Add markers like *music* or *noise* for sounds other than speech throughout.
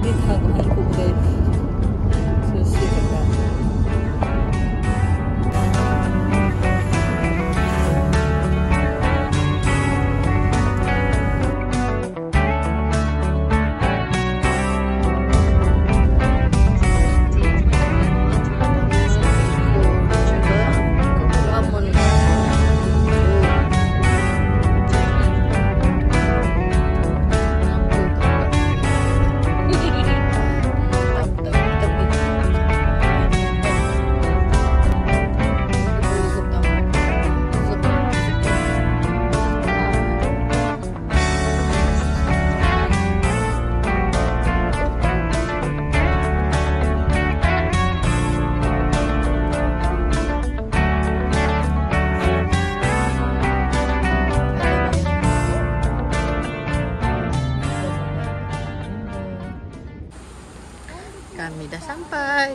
kat Sufi kan dia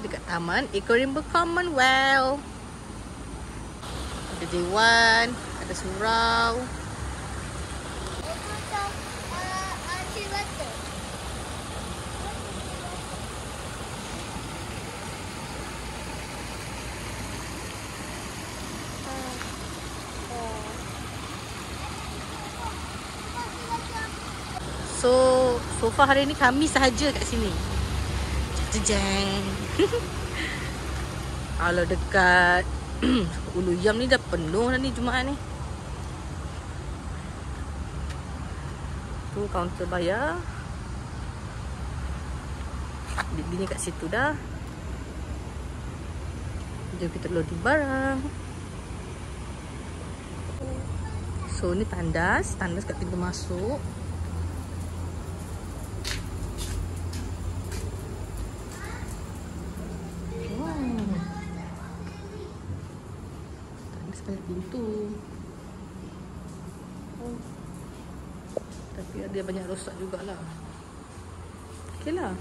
dekat Taman Ekorimba Commonwealth. Ada Dewan, ada surau. So, so far hari ni kami sahaja kat sini. Jeng. *laughs* Kalau dekat *clears throat* Ulu Yam ni dah penuh dah ni Jumaat ni. Tu kaunter bayar. Bibinya kat situ dah. Jom kita loading barang. So ni tandas, tandas kat pintu masuk. Hmm. Pintu. Oh. Tapi ada banyak rosak jugalah. Okey lah.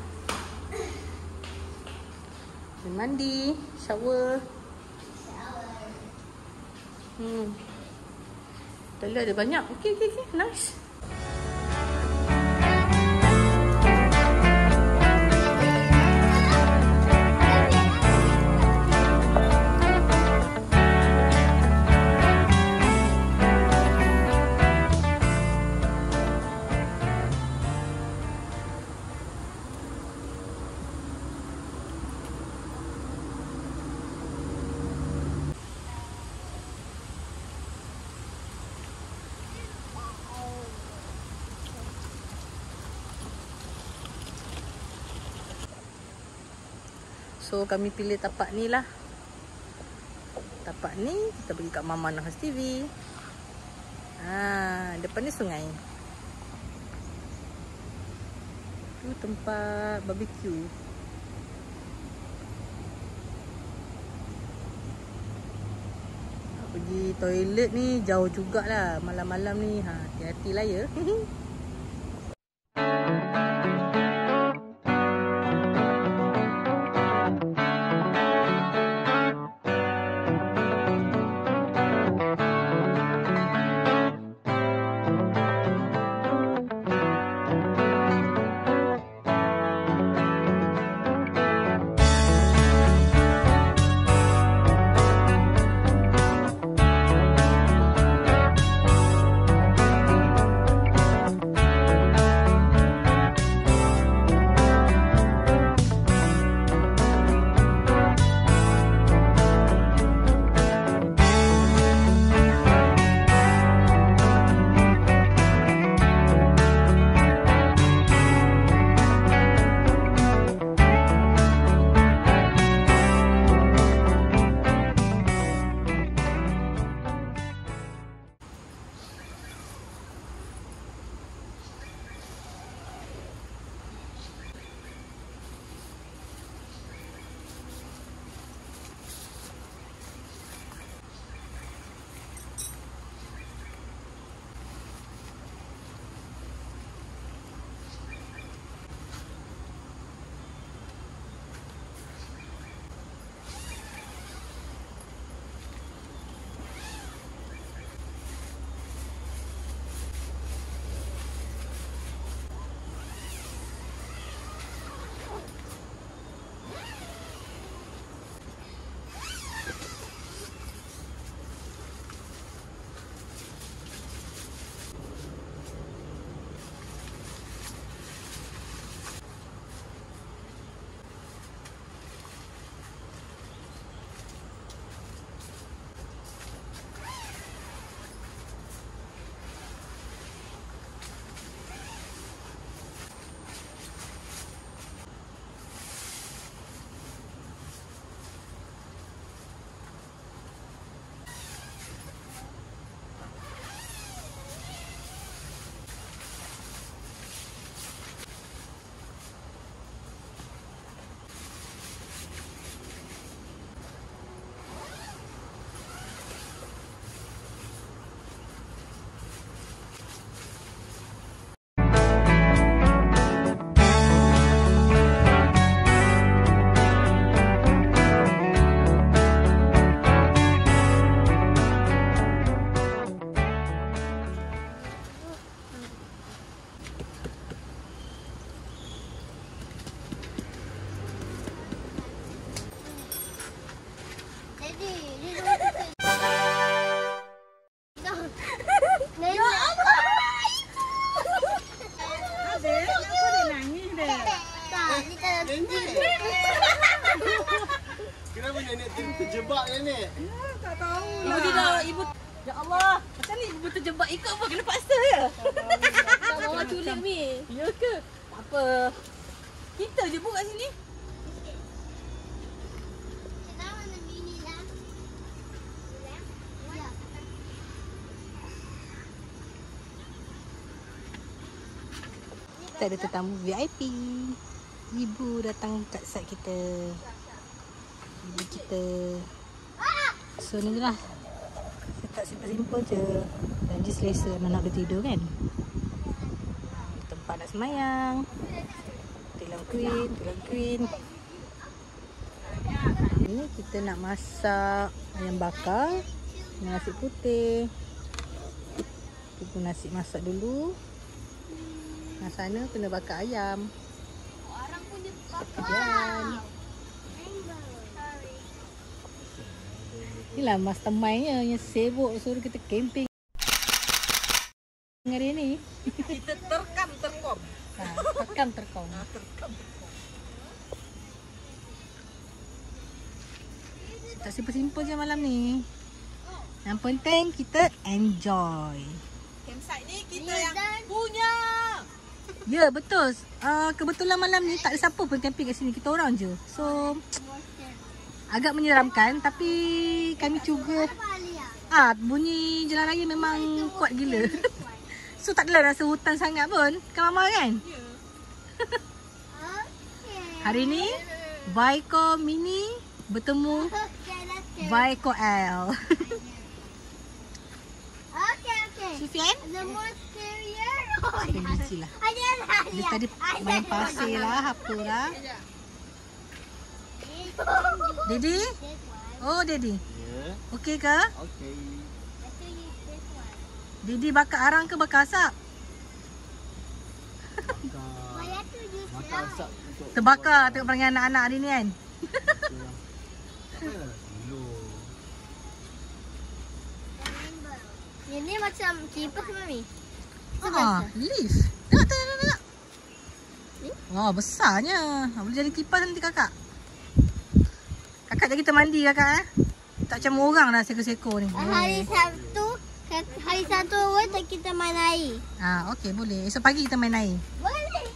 Mandi, shower. Hmm. Toilet ada banyak. Okey, okey, okey. Nice. So kami pilih tapak ni lah. Tapak ni kita pergi kat Mama Nahas TV. Ha, depan ni sungai. Tu tempat barbecue. Pergi toilet ni jauh jugalah malam-malam ni. Ha, hati-hati lah ya. Ya *laughs* Kita ada tetamu VIP. Ibu datang kat side kita. Ibu kita. So ni lah. Up simple-simple je. Dan je selesa anak-anak boleh tidur kan. Tempat nak semayang. Tilam queen, tilam queen. Ni kita nak masak ayam bakar nasi putih. Tunggu nasi masak dulu. Yang sana kena bakar ayam. Orang punya Dan Rainbow. Sorry. inilah mastermindnya yang sibuk suruh kita camping hari ni. Kita terkam terkom. *laughs* Ha, terkam terkong. Terkam. Tak simple-simple je malam ni. Yang penting kita enjoy. Campsite ni kita Ni yang. Ya betul. Uh, kebetulan malam ni tak ada siapa pun camping kat sini. Kita orang je. So agak menyeramkan tapi kami Alia? Ah, bunyi jalan raya memang kuat gila. *laughs* so tak adalah rasa hutan sangat pun. Kan Mama kan? Okay. Hari ni Vaiko Mini bertemu. *laughs* Vaiko L. Okay, okay. Sufian? Oh, biji lah. Dia tadi main pasir lah, apa lah. Daddy? Oh, Daddy. Ya. Okey ke? Okey. Daddy bakar arang ke bakar asap? Makan asap untuk Terbakar tengok perangai anak-anak hari ni kan? Dulu. Ini macam kipas mami. Lift. Tengok, tengok, tengok. tengok. Wah, besarnya. Boleh jadi kipas nanti kakak. Kakak jadi kita mandi kakak eh. Tak macam orang dah seko-seko ni. Hari Sabtu, hari Sabtu tak kita main air. Ah, okey boleh. Esok pagi kita main air. Boleh.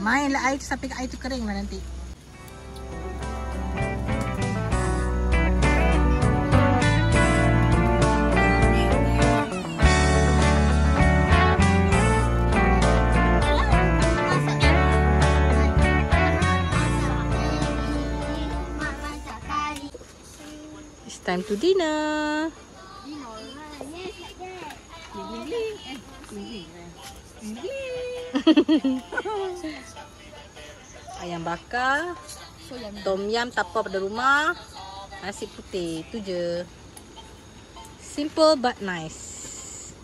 Mainlah air tu sampai air tu kering lah nanti. Time to dinner. *laughs* Ayam bakar. Tom yam tapau pada rumah. Nasi putih. Itu je. Simple but nice.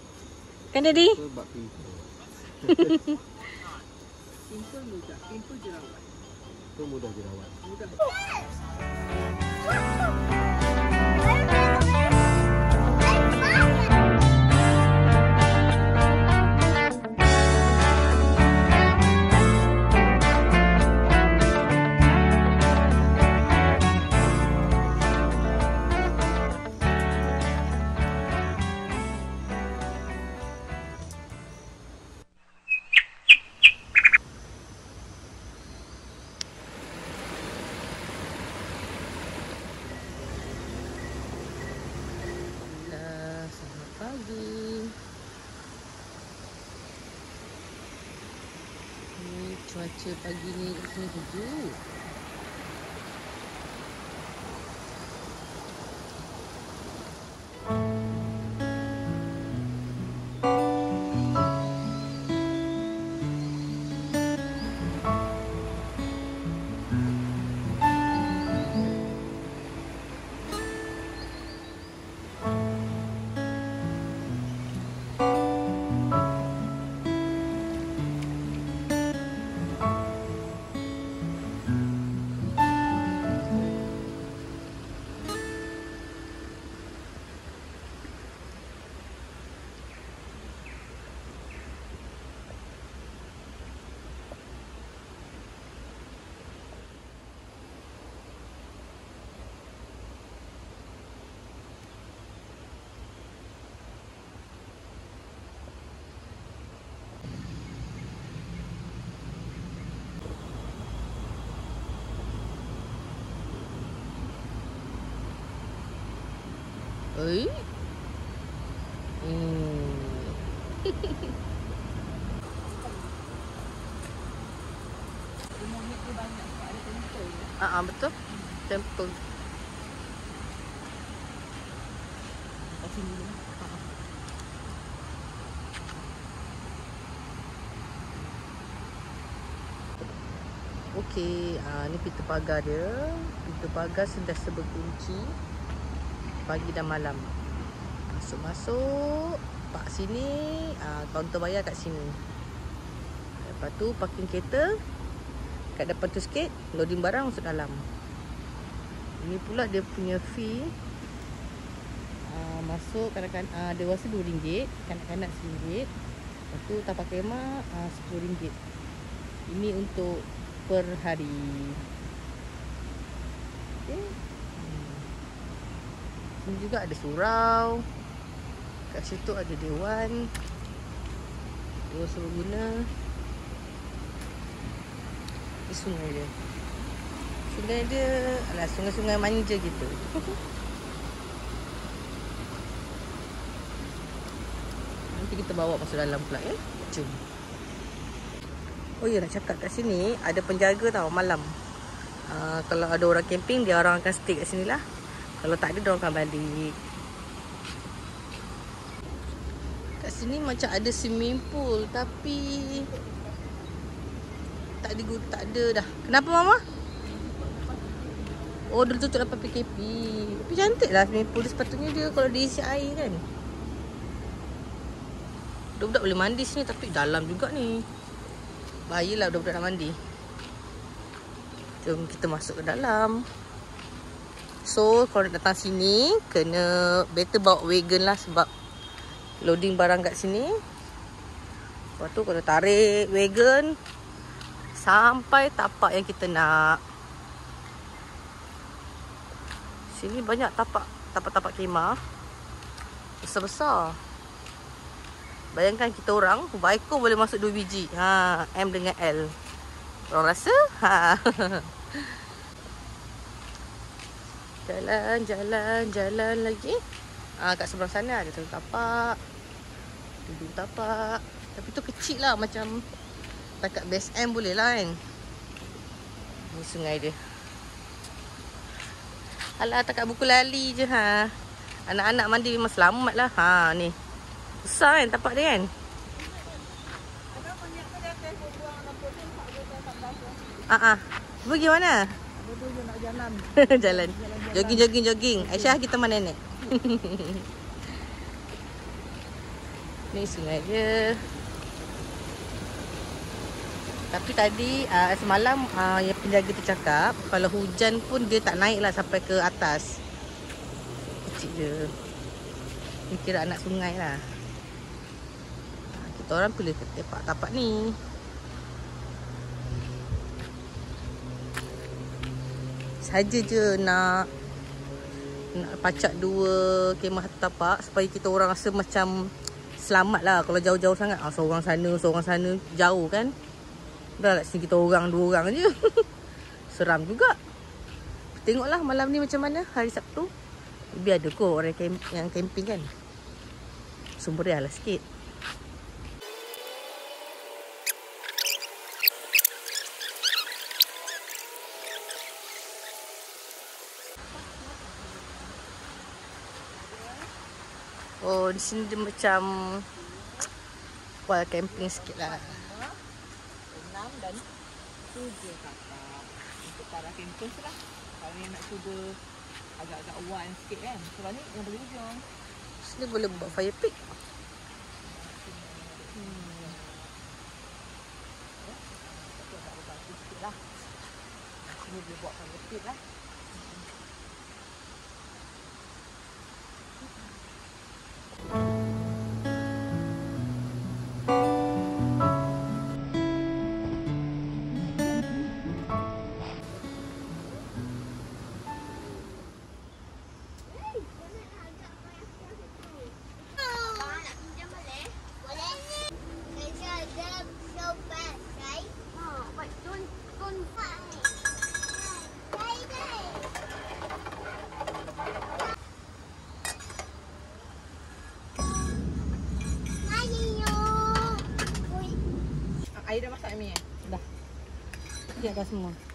Kan Daddy? Sebab *laughs* pintu. Simple mudah. Simple jerawat. Tu mudah dirawat. Mudah. Selamat pagi. Ni cuaca pagi ni sejuk. Oi. Hmm. Ah, betul. Temple. Sini. Ah. Okey, ah ni pintu pagar dia. Pintu pagar sentiasa berkunci pagi dan malam. Masuk-masuk, pak sini, ah kaunter bayar kat sini. Lepas tu parking kereta kat depan tu sikit, loading barang masuk dalam. Ini pula dia punya fee. Ah masuk kadang-kadang ah dewasa RM2, kanak-kanak RM1. Lepas tu tapak kemah ah RM10. Ini untuk per hari. Okay. Sini juga ada surau. Kat situ ada dewan. Dewan serbaguna. Ini sungai dia. Sungai dia, alah sungai-sungai manja gitu. *laughs* Nanti kita bawa masuk dalam pula ya. Jom. Oh ya nak cakap kat sini ada penjaga tau malam. Uh, kalau ada orang camping dia orang akan stay kat sini lah. Kalau tak ada dia akan balik. Kat sini macam ada swimming pool tapi tak ada tak ada dah. Kenapa mama? Oh dia tutup lepas PKP. Tapi cantik lah swimming pool sepatutnya dia kalau diisi air kan. Budak-budak boleh mandi sini tapi dalam juga ni. Bahayalah budak-budak nak mandi. Jom kita masuk ke dalam. So, kalau datang sini, kena better bawa wagon lah sebab loading barang kat sini. Lepas tu kena tarik wagon sampai tapak yang kita nak. Sini banyak tapak tapak-tapak kemah. Besar-besar. Bayangkan kita orang Baiko boleh masuk 2 biji ha, M dengan L Orang rasa? Ha. *laughs* Jalan, jalan, jalan lagi ha, Kat seberang sana ada satu tapak Duduk tapak Tapi tu kecil lah macam Takat base M boleh lah kan Ni sungai dia Alah takat buku lali je ha Anak-anak mandi memang selamat lah Ha ni Besar kan tapak dia kan? Ah ah. Pergi mana? nak jalan. *laughs* jalan. Jogging jogging jogging. Aisyah kita mana nenek? *laughs* Ni sungai dia. Tapi tadi uh, semalam uh, yang penjaga tu cakap kalau hujan pun dia tak naik lah sampai ke atas. Kecil je. Ni kira anak sungai lah. Kita orang pilih tapak-tapak ni. Saja je nak nak pacak dua kemah tapak supaya kita orang rasa macam selamat lah kalau jauh-jauh sangat. Ah, seorang sana, seorang sana jauh kan. Dah lah sini kita orang, dua orang je. *laughs* Seram juga. Tengoklah malam ni macam mana hari Sabtu. Biar ada kot orang yang camping kan. Sumber lah sikit. Oh, di sini dia macam wild camping sikit lah. Enam dan tujuh kakak. Untuk para campus lah. Kalau yang nak cuba agak-agak one sikit kan. Sebab ni yang boleh hujung. Sini boleh buat fire pit. Sini boleh buat fire pit lah. siapkan semua.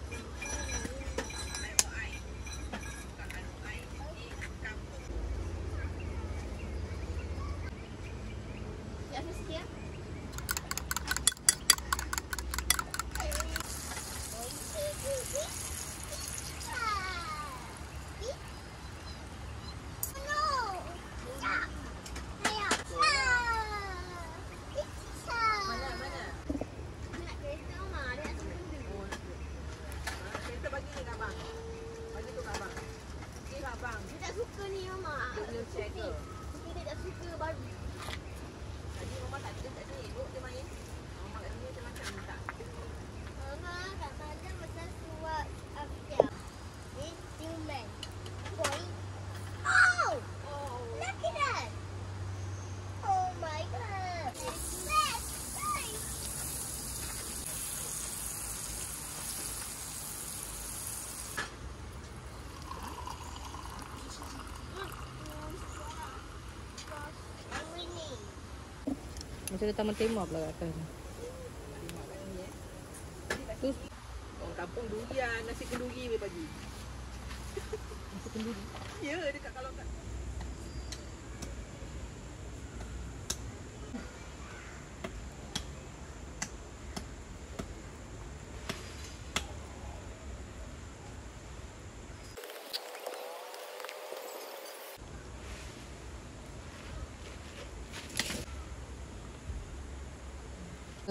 terutama tema belakang ni.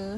Yeah.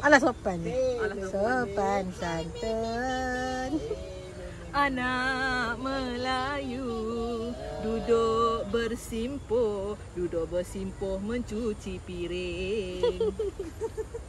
Alah sopan Sopan santun Anak Melayu Duduk bersimpuh Duduk bersimpuh mencuci piring. *laughs*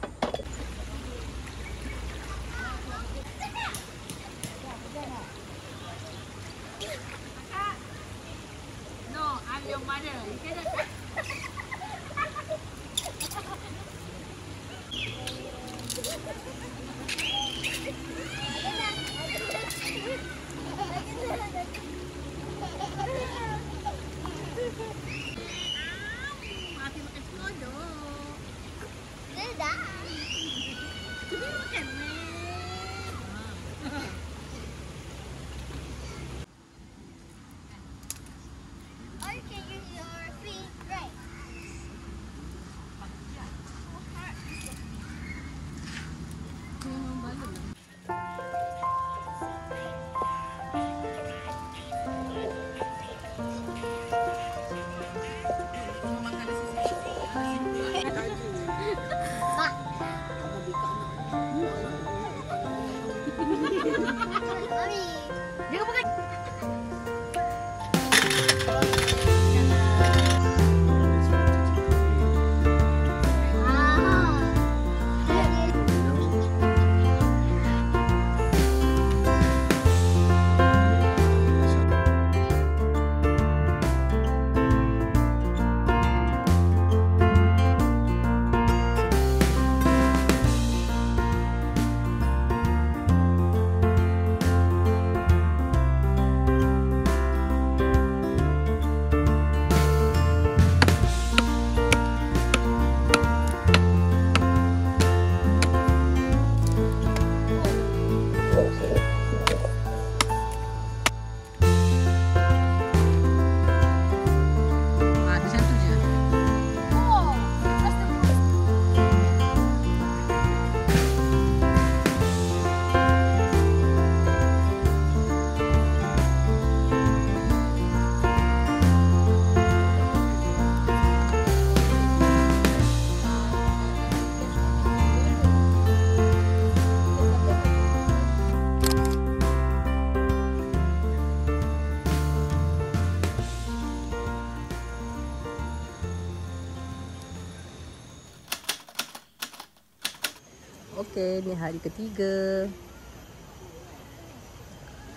ni hari ketiga.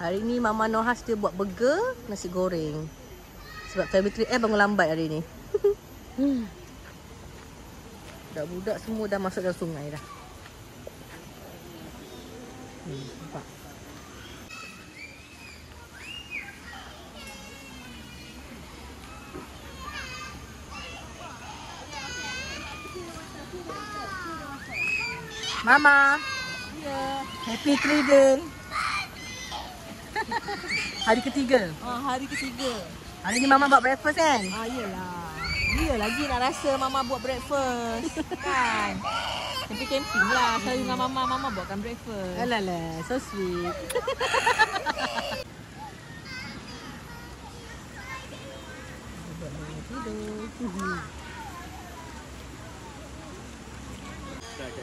Hari ni Mama Nohas dia buat burger, nasi goreng. Sebab family eh bangun lambat hari ni. *laughs* Budak-budak semua dah masuk dalam sungai dah. Hmm, nampak. Mama. Ya. Happy trading. Hari ketiga. Ah, hari ketiga. Hari ni Mama buat breakfast kan? Ah, iyalah. Dia lagi nak rasa mama buat breakfast. *laughs* kan? Camping camping lah. Selalu dengan mama, mama buatkan breakfast. Alalah, so sweet. *laughs* Nah,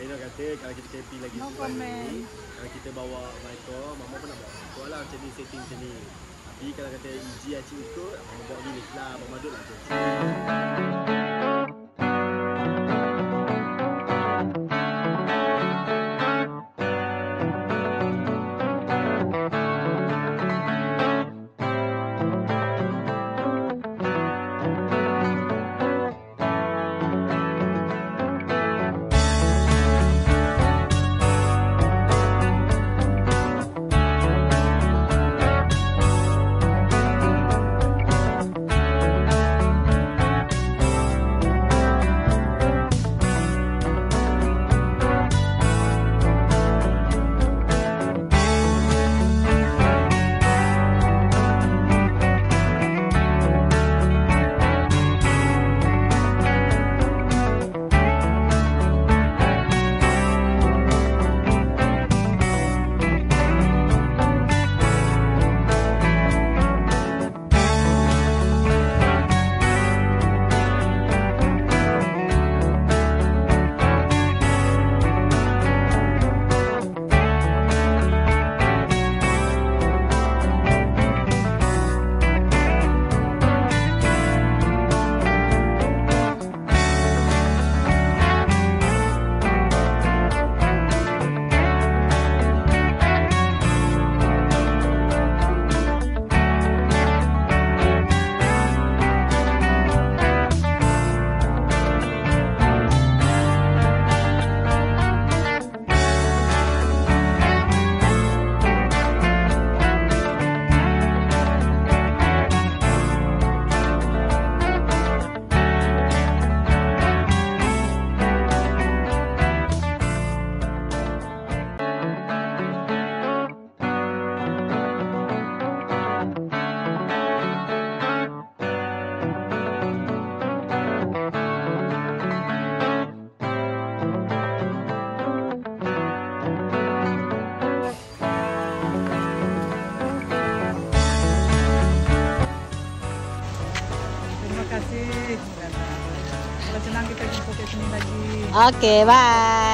Kak Ina kata kalau kita camping lagi No sebulan comment. ni, kalau kita bawa Michael, Mama pun nak bawa Michael lah macam ni setting macam ni. Tapi kalau kata Iji Acik ikut, Mama bawa gini lah, Mama duduk lah macam Okay. Bye.